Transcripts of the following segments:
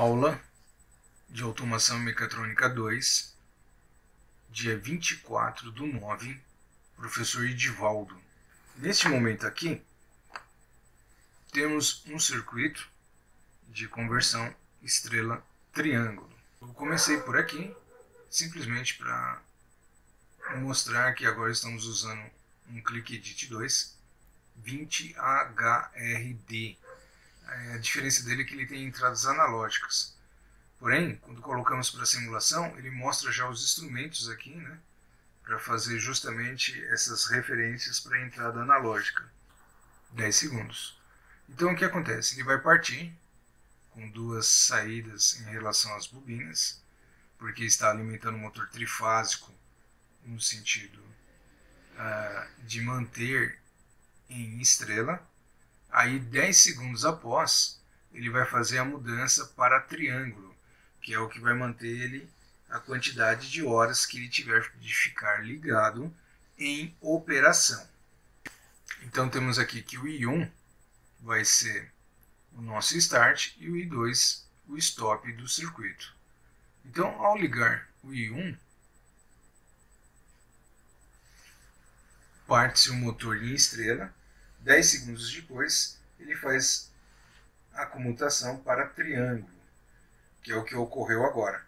Aula de Automação Mecatrônica 2, dia 24 do 9, professor Edivaldo. Neste momento aqui, temos um circuito de conversão estrela-triângulo. Eu comecei por aqui, simplesmente para mostrar que agora estamos usando um Click Edit 2 20HRD é, a diferença dele é que ele tem entradas analógicas. Porém, quando colocamos para simulação, ele mostra já os instrumentos aqui, né? Para fazer justamente essas referências para a entrada analógica. 10 segundos. Então o que acontece? Ele vai partir com duas saídas em relação às bobinas, porque está alimentando o motor trifásico no sentido uh, de manter em estrela Aí 10 segundos após, ele vai fazer a mudança para triângulo, que é o que vai manter ele a quantidade de horas que ele tiver de ficar ligado em operação. Então temos aqui que o I1 vai ser o nosso start e o I2 o stop do circuito. Então ao ligar o I1, parte-se o motor em estrela 10 segundos depois, ele faz a comutação para triângulo, que é o que ocorreu agora.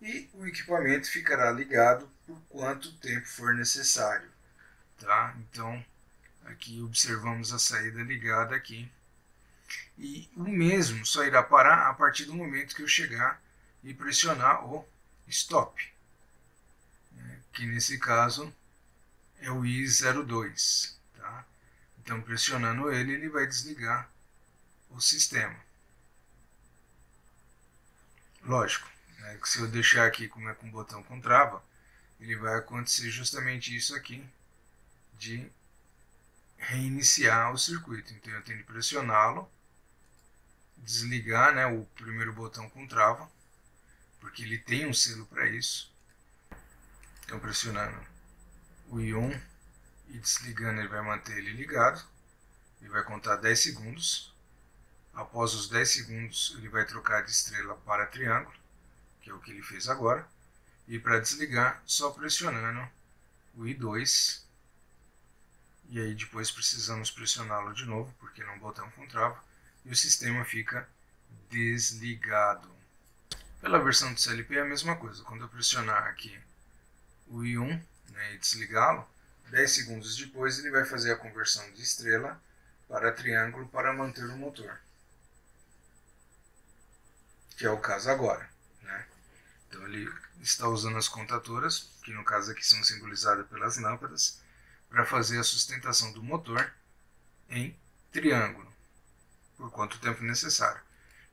E o equipamento ficará ligado por quanto tempo for necessário. Tá? Então, aqui observamos a saída ligada aqui. E o mesmo só irá parar a partir do momento que eu chegar e pressionar o stop, né? que nesse caso é o I02. Então, pressionando ele, ele vai desligar o sistema. Lógico, né, que se eu deixar aqui como é com o botão com trava, ele vai acontecer justamente isso aqui, de reiniciar o circuito. Então eu tenho que pressioná-lo, desligar né, o primeiro botão com trava, porque ele tem um selo para isso. Então pressionando o I1 e desligando ele vai manter ele ligado. Ele vai contar 10 segundos. Após os 10 segundos, ele vai trocar de estrela para triângulo, que é o que ele fez agora. E para desligar, só pressionando o I2. E aí depois precisamos pressioná-lo de novo, porque não botamos com trava. E o sistema fica desligado. Pela versão do CLP é a mesma coisa. Quando eu pressionar aqui o I1 né, e desligá-lo, 10 segundos depois ele vai fazer a conversão de estrela para triângulo para manter o motor. Que é o caso agora. Né? Então ele está usando as contatoras, que no caso aqui são simbolizadas pelas lâmpadas, para fazer a sustentação do motor em triângulo, por quanto tempo necessário.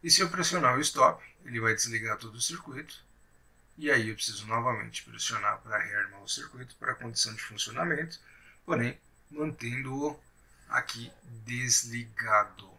E se eu pressionar o stop, ele vai desligar todo o circuito e aí eu preciso novamente pressionar para rearmar o circuito para a condição de funcionamento, porém mantendo-o aqui desligado.